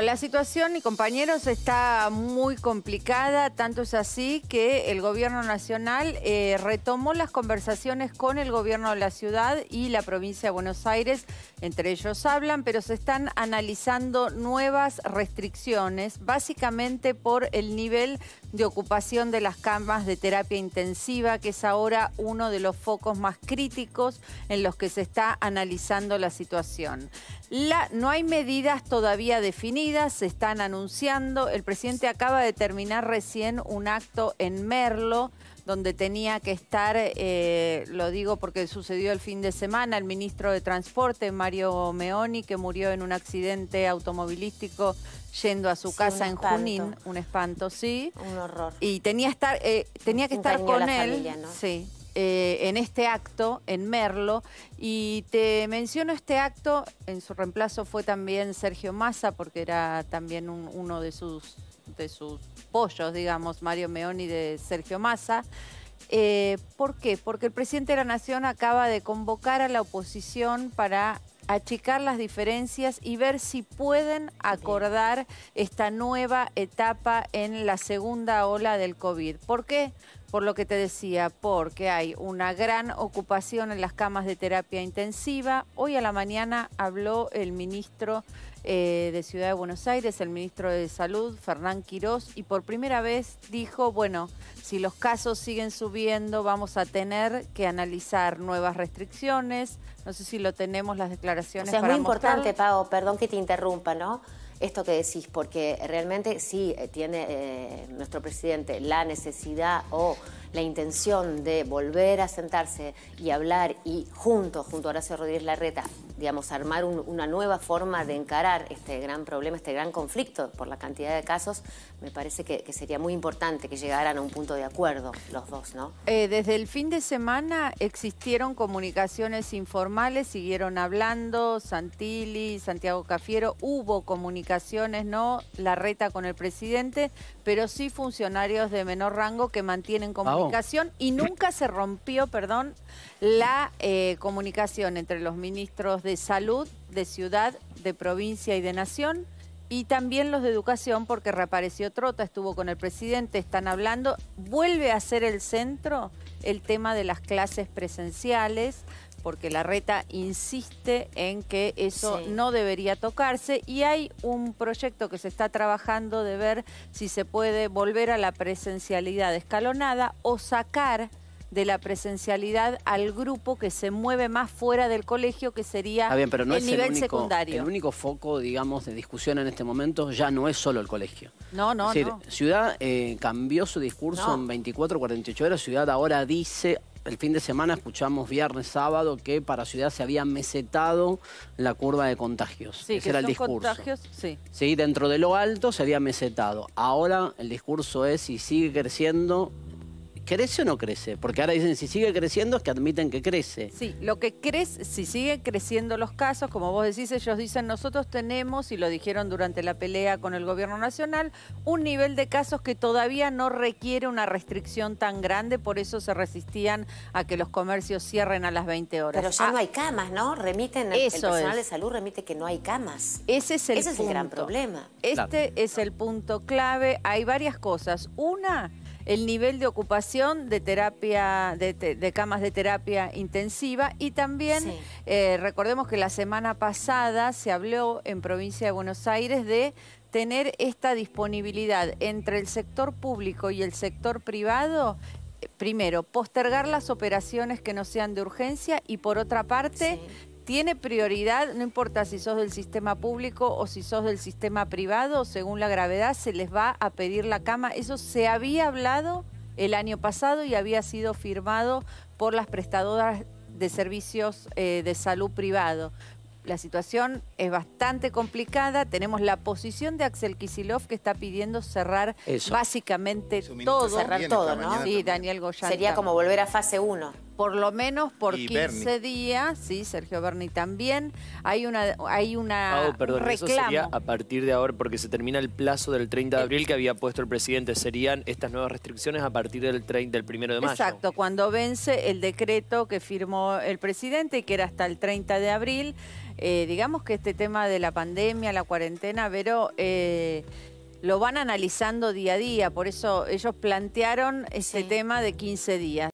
La situación, y compañeros, está muy complicada, tanto es así que el gobierno nacional eh, retomó las conversaciones con el gobierno de la ciudad y la provincia de Buenos Aires, entre ellos hablan, pero se están analizando nuevas restricciones, básicamente por el nivel de ocupación de las camas de terapia intensiva, que es ahora uno de los focos más críticos en los que se está analizando la situación. No hay medidas todavía definidas, se están anunciando. El presidente acaba de terminar recién un acto en Merlo, donde tenía que estar, eh, lo digo porque sucedió el fin de semana, el ministro de Transporte, Mario Meoni, que murió en un accidente automovilístico yendo a su casa en Junín, un espanto, sí. Un horror. Y tenía, estar, eh, tenía que estar con él. Sí. Eh, en este acto, en Merlo, y te menciono este acto, en su reemplazo fue también Sergio Massa, porque era también uno de sus, de sus pollos, digamos, Mario Meoni de Sergio Massa. Eh, ¿Por qué? Porque el presidente de la Nación acaba de convocar a la oposición para achicar las diferencias y ver si pueden acordar esta nueva etapa en la segunda ola del COVID. ¿Por qué? Por lo que te decía, porque hay una gran ocupación en las camas de terapia intensiva. Hoy a la mañana habló el ministro eh, de Ciudad de Buenos Aires, el ministro de Salud, Fernán Quirós, y por primera vez dijo, bueno, si los casos siguen subiendo, vamos a tener que analizar nuevas restricciones. No sé si lo tenemos, las declaraciones. O sea, es muy importante, Pau, perdón que te interrumpa, ¿no? Esto que decís, porque realmente sí eh, tiene eh, nuestro presidente la necesidad o la intención de volver a sentarse y hablar y junto, junto a Horacio Rodríguez Larreta, digamos, armar una nueva forma de encarar este gran problema, este gran conflicto por la cantidad de casos, me parece que, sería muy importante que llegaran a un punto de acuerdo los dos, ¿no? Eh, desde el fin de semana existieron comunicaciones informales, siguieron hablando, Santilli, Santiago Cafiero, hubo comunicaciones, ¿no? La reta con el presidente, pero sí funcionarios de menor rango que mantienen y nunca se rompió, perdón, la eh, comunicación entre los ministros de salud, de ciudad, de provincia y de nación y también los de educación porque reapareció Trota, estuvo con el presidente, están hablando, vuelve a ser el centro el tema de las clases presenciales, porque la reta insiste en que eso no debería tocarse y hay un proyecto que se está trabajando de ver si se puede volver a la presencialidad escalonada o sacar de la presencialidad al grupo que se mueve más fuera del colegio, que sería el nivel el único, secundario. El único foco, digamos, de discusión en este momento ya no es solo el colegio. No, no, es Ciudad eh, cambió su discurso en 24, 48 horas. Ciudad ahora dice, el fin de semana escuchamos viernes, sábado, que para Ciudad se había mesetado la curva de contagios. Sí, Ese era el discurso. Contagios, sí. sí, dentro de lo alto se había mesetado. Ahora el discurso es si sigue creciendo, ¿Crece o no crece? Porque ahora dicen, si sigue creciendo es que admiten que crece. Sí, lo que crece, si sigue creciendo los casos, como vos decís, ellos dicen, nosotros tenemos, y lo dijeron durante la pelea con el gobierno nacional, un nivel de casos que todavía no requiere una restricción tan grande, por eso se resistían a que los comercios cierren a las 20 horas. Pero ya no ah, hay camas, ¿no? Remiten, el personal de salud remite que no hay camas. Ese es el Ese es el gran problema. Este es el punto clave. Hay varias cosas. Una el nivel de ocupación de terapia, de, camas de terapia intensiva y también eh, recordemos que la semana pasada se habló en provincia de Buenos Aires de tener esta disponibilidad entre el sector público y el sector privado primero, postergar las operaciones que no sean de urgencia y por otra parte, tiene prioridad, no importa si sos del sistema público o si sos del sistema privado, según la gravedad se les va a pedir la cama. Eso se había hablado el año pasado y había sido firmado por las prestadoras de servicios eh, de salud privado. La situación es bastante complicada. Tenemos la posición de Axel Kisilov que está pidiendo cerrar básicamente todo. Cerrar todo, ¿no? Sí, Daniel Goyan. Sería como volver a fase 1. Por lo menos por 15 días, sí, Sergio Berni también, hay una hay una oh, perdón, eso sería a partir de ahora, porque se termina el plazo del 30 de abril que había puesto el presidente, serían estas nuevas restricciones a partir del, 30, del 1 de mayo. Exacto, cuando vence el decreto que firmó el presidente, que era hasta el 30 de abril, eh, digamos que este tema de la pandemia, la cuarentena, pero... Eh, lo van analizando día a día, por eso ellos plantearon ese tema de 15 días.